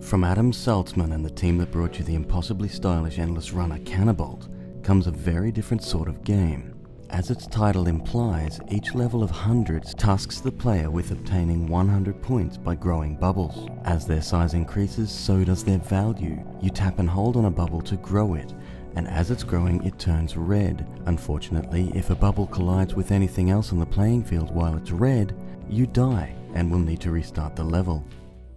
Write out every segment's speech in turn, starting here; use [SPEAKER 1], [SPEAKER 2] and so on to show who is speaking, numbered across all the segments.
[SPEAKER 1] From Adam Saltsman and the team that brought you the impossibly stylish endless runner Canabalt comes a very different sort of game. As its title implies, each level of hundreds tasks the player with obtaining 100 points by growing bubbles. As their size increases, so does their value. You tap and hold on a bubble to grow it, and as it's growing it turns red. Unfortunately, if a bubble collides with anything else on the playing field while it's red, you die and will need to restart the level.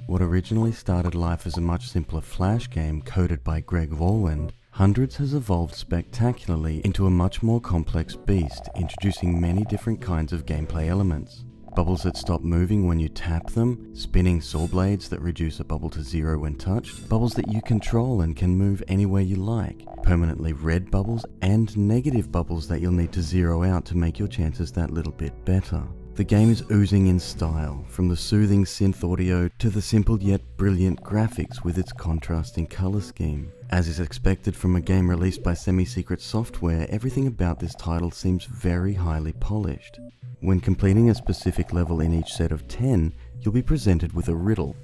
[SPEAKER 1] What originally started life as a much simpler Flash game coded by Greg Wohlwend, Hundreds has evolved spectacularly into a much more complex beast, introducing many different kinds of gameplay elements. Bubbles that stop moving when you tap them, spinning saw blades that reduce a bubble to zero when touched, bubbles that you control and can move anywhere you like, permanently red bubbles, and negative bubbles that you'll need to zero out to make your chances that little bit better. The game is oozing in style, from the soothing synth audio to the simple yet brilliant graphics with its contrasting colour scheme. As is expected from a game released by Semi-Secret Software, everything about this title seems very highly polished. When completing a specific level in each set of 10, you'll be presented with a riddle,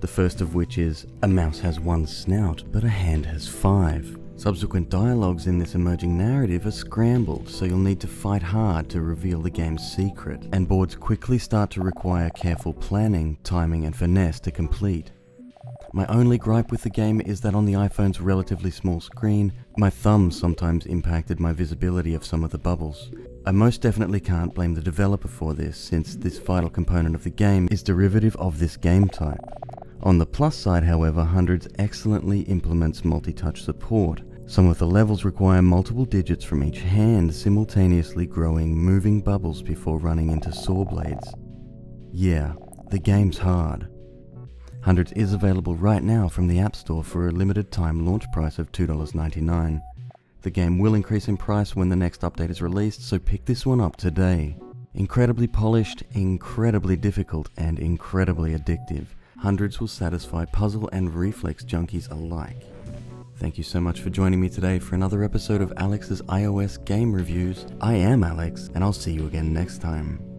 [SPEAKER 1] the first of which is, a mouse has one snout, but a hand has five. Subsequent dialogues in this emerging narrative are scrambled, so you'll need to fight hard to reveal the game's secret, and boards quickly start to require careful planning, timing and finesse to complete. My only gripe with the game is that on the iPhone's relatively small screen, my thumb sometimes impacted my visibility of some of the bubbles. I most definitely can't blame the developer for this, since this vital component of the game is derivative of this game type. On the plus side, however, Hundreds excellently implements multi-touch support. Some of the levels require multiple digits from each hand simultaneously growing moving bubbles before running into saw blades. Yeah, the game's hard. Hundreds is available right now from the App Store for a limited time launch price of $2.99. The game will increase in price when the next update is released, so pick this one up today. Incredibly polished, incredibly difficult, and incredibly addictive. Hundreds will satisfy puzzle and reflex junkies alike. Thank you so much for joining me today for another episode of Alex's iOS game reviews. I am Alex, and I'll see you again next time.